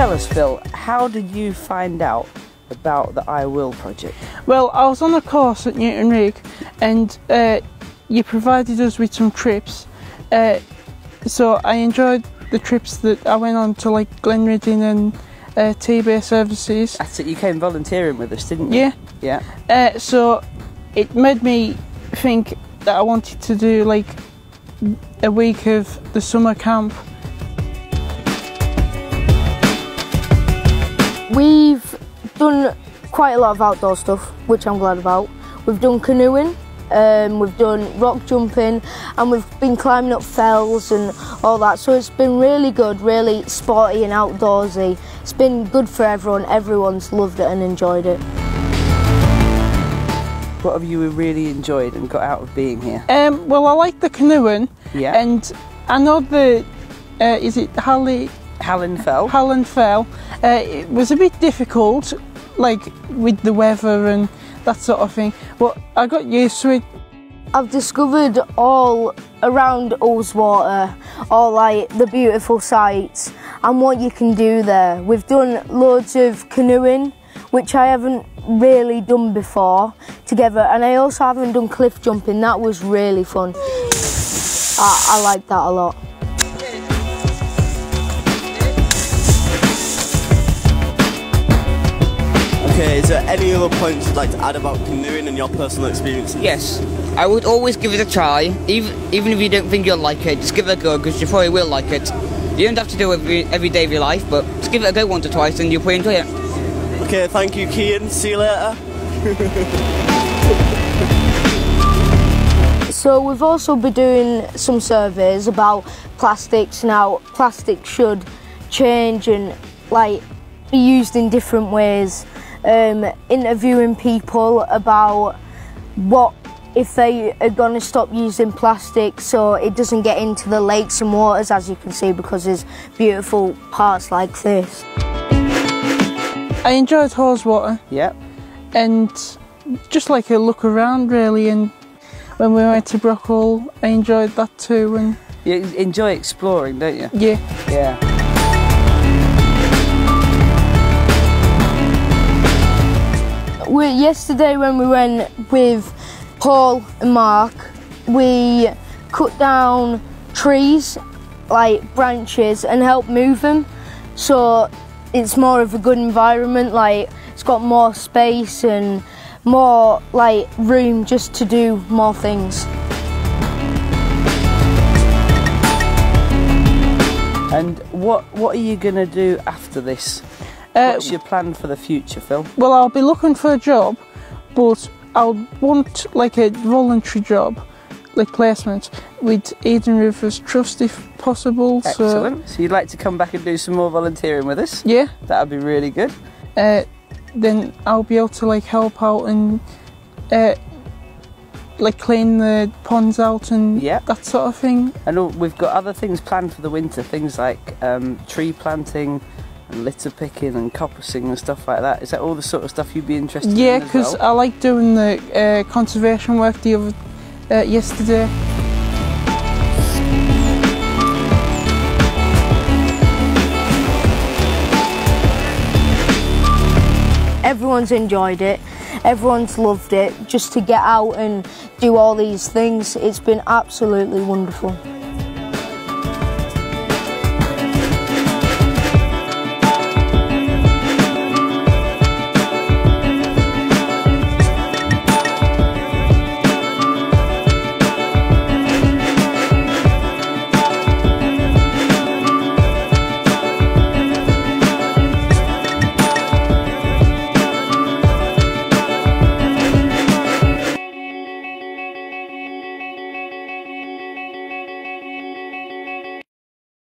tell us, Phil, how did you find out about the I Will project? Well, I was on a course at Newton Rigg and uh, you provided us with some trips. Uh, so I enjoyed the trips that I went on to like Glenridding and uh, Tebay services. That's it, you came volunteering with us, didn't you? Yeah. Yeah. Uh, so it made me think that I wanted to do like a week of the summer camp. Done quite a lot of outdoor stuff, which I'm glad about. We've done canoeing, um, we've done rock jumping, and we've been climbing up fells and all that. So it's been really good, really sporty and outdoorsy. It's been good for everyone. Everyone's loved it and enjoyed it. What have you really enjoyed and got out of being here? Um, well, I like the canoeing, Yeah. and I know the uh, is it Halley Hallin Fell. Hallin Fell. Uh, it was a bit difficult, like with the weather and that sort of thing. But I got used to it. I've discovered all around Ullswater, all like the beautiful sights and what you can do there. We've done loads of canoeing, which I haven't really done before together, and I also haven't done cliff jumping. That was really fun. I, I like that a lot. Is there any other points you'd like to add about canoeing and your personal experiences? Yes, I would always give it a try, even even if you don't think you'll like it. Just give it a go because you probably will like it. You don't have to do it every every day of your life, but just give it a go once or twice, and you'll probably enjoy it. Okay, thank you, Kian. See you later. So we've also been doing some surveys about plastics and how plastic should change and like be used in different ways. Um, interviewing people about what if they are going to stop using plastic so it doesn't get into the lakes and waters as you can see because there's beautiful parts like this. I enjoyed Haweswater Yep. and just like a look around really. And when we went to Brockhole, I enjoyed that too. And You enjoy exploring, don't you? yeah, Yeah. We, yesterday when we went with Paul and Mark, we cut down trees, like branches, and helped move them. So it's more of a good environment. Like it's got more space and more like room just to do more things. And what what are you gonna do after this? Uh, What's your plan for the future, Phil? well, I'll be looking for a job, but I'll want like a voluntary job, like placement with Eden Rivers Trust if possible. So Excellent. So you'd like to come back and do some more volunteering with us? yeah, That would be really good. uh, then I'll be able to like help out and uh, like clean the ponds out and Yeah. that sort of thing. And all, we've got other things planned for the winter, things like um, tree planting and litter picking and coppicing and stuff like that. Is that all the sort of stuff you'd be interested Yeah, in as because well? I like doing the uh, conservation work the other uh, yesterday. Everyone's enjoyed it. Everyone's loved it. Just to get out and do all these things, it's been absolutely wonderful.